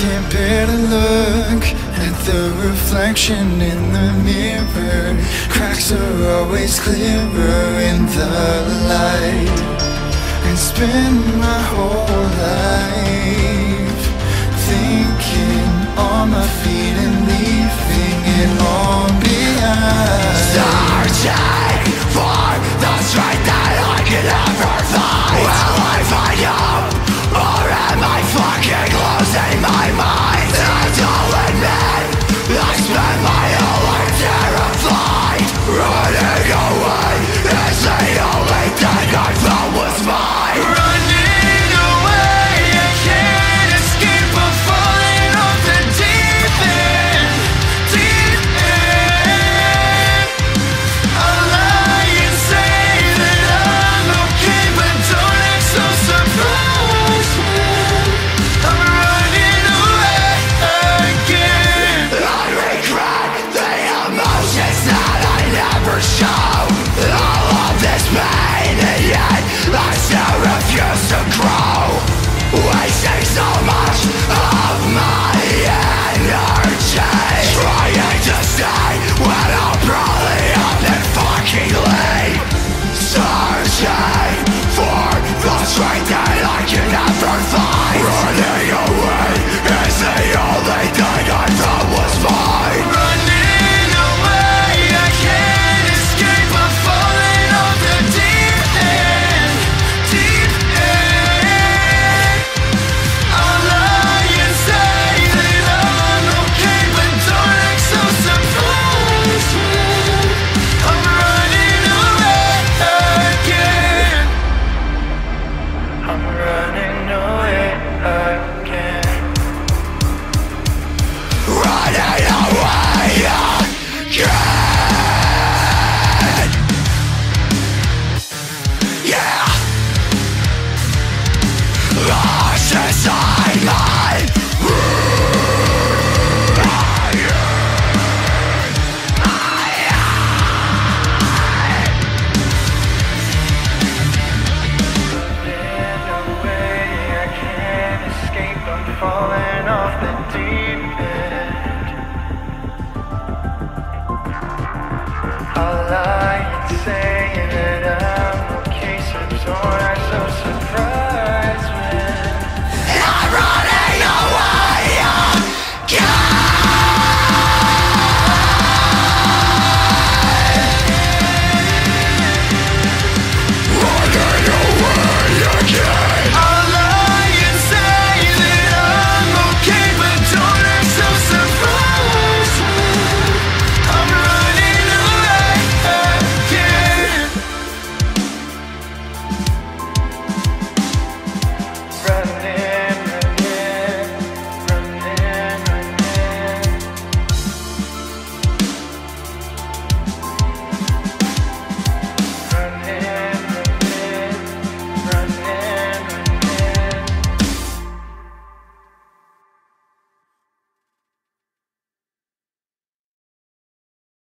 can't bear to look at the reflection in the mirror. Cracks are always clearer in the light. It's my whole life Thinking on my feet and leaving it all behind. Searching for the strength that I can have falling off the deep end. All I can say.